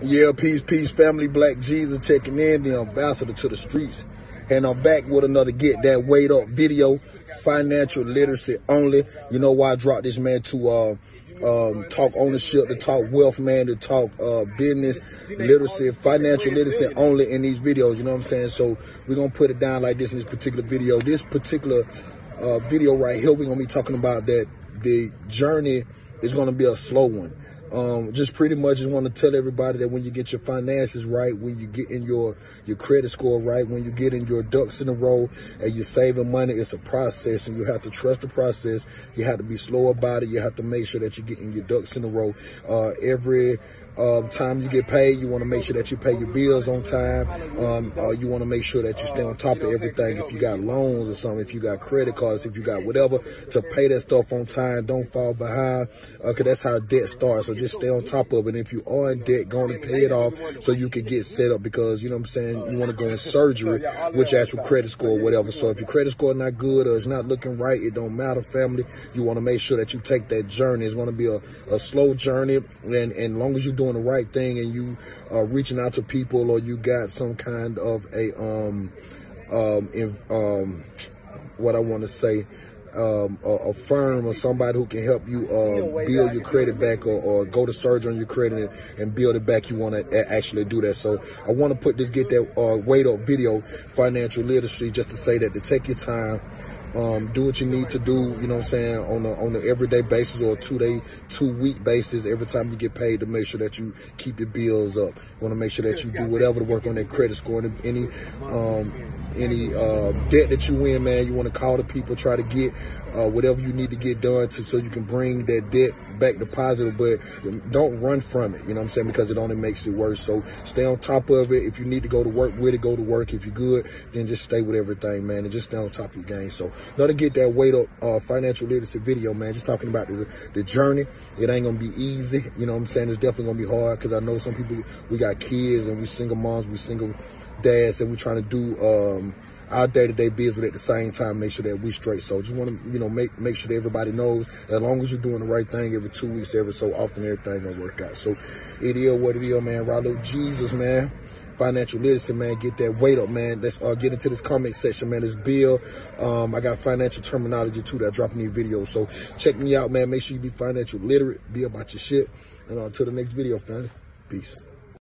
Yeah, peace, peace, family. Black Jesus checking in, the ambassador to the streets. And I'm back with another Get That Weight Up video. Financial literacy only. You know why I dropped this, man, to uh, um, talk ownership, to talk wealth, man, to talk uh, business, literacy, financial literacy only in these videos. You know what I'm saying? So we're going to put it down like this in this particular video. This particular uh, video right here, we're going to be talking about that the journey is going to be a slow one. Um, just pretty much just want to tell everybody that when you get your finances right, when you get in your your credit score right, when you get in your ducks in a row and you're saving money, it's a process and you have to trust the process. You have to be slow about it. You have to make sure that you're getting your ducks in a row. Uh, every um, time you get paid, you want to make sure that you pay your bills on time. Um, uh, you want to make sure that you stay on top of everything. If you got loans or something, if you got credit cards, if you got whatever, to pay that stuff on time. Don't fall behind, because uh, that's how debt starts. So just stay on top of it. And if you are in debt, go and pay it off so you can get set up because, you know what I'm saying, you want to go in surgery with your actual credit score or whatever. So if your credit score not good or it's not looking right, it don't matter, family. You want to make sure that you take that journey. It's going to be a, a slow journey. And, and long as you're doing the right thing and you are reaching out to people or you got some kind of a um um um what I want to say um, a, a, firm or somebody who can help you uh, build your credit back or, or, go to surgery on your credit and, and build it back, you want to actually do that. So I want to put this, get that uh, weight up video, financial literacy, just to say that to take your time, um, do what you need to do, you know what I'm saying, on a on an everyday basis or a two day, two week basis every time you get paid to make sure that you keep your bills up. You want to make sure that you do whatever to work on that credit score and any um, any uh, debt that you in, man. You want to call the people, try to get uh, whatever you need to get done to so you can bring that debt back to positive, but don't run from it. You know what I'm saying? Because it only makes it worse. So stay on top of it. If you need to go to work with it, go to work. If you're good, then just stay with everything, man, and just stay on top of your game. So now to get that weight up uh, financial literacy video, man, just talking about the, the journey. It ain't gonna be easy. You know what I'm saying? It's definitely gonna be hard because I know some people we got kids and we single moms, we single dads, and we're trying to do. Um, our day-to-day business, but at the same time, make sure that we straight. So just want to, you know, make make sure that everybody knows as long as you're doing the right thing every two weeks, every so often, everything gonna work out. So it is what it is, man. Rallo Gesus, man financial literacy, man. Get that weight up, man. Let's uh, get into this comment section, man. This Bill. Um, I got financial terminology too that I drop in these. So check me out, man. Make sure you be financial literate. Be about your shit. And until uh, the next video, family. Peace.